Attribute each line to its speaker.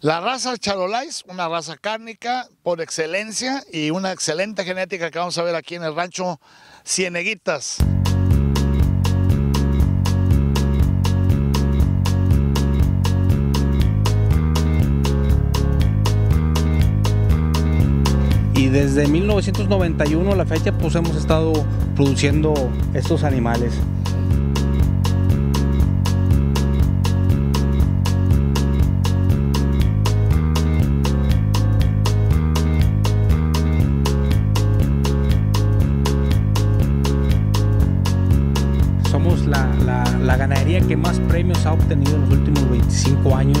Speaker 1: La raza Charolais, una raza cárnica por excelencia y una excelente genética que vamos a ver aquí en el rancho Cieneguitas.
Speaker 2: y desde 1991 a la fecha pues hemos estado produciendo estos animales. La, ganadería que más premios ha obtenido en los últimos 25 años